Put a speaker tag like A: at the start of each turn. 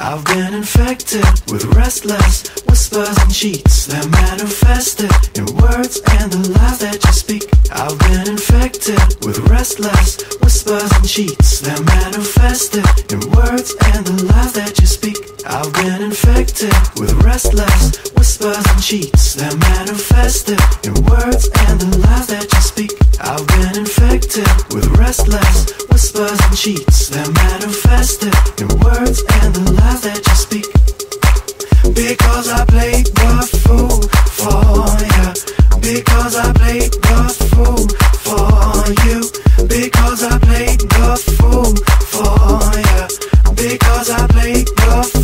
A: I've been infected with restless whispers and cheats that manifested in words and the lies that you speak. I've been infected with restless whispers and cheats that manifested in words and the lies that you speak. I've been infected with restless whispers and cheats that manifested in words and the lies that you speak. I've been infected with restless whispers and cheats They're manifested in words and the lies that you speak. Because I played the fool for you Because I played the fool for you. Because I played the fool for you Because I played the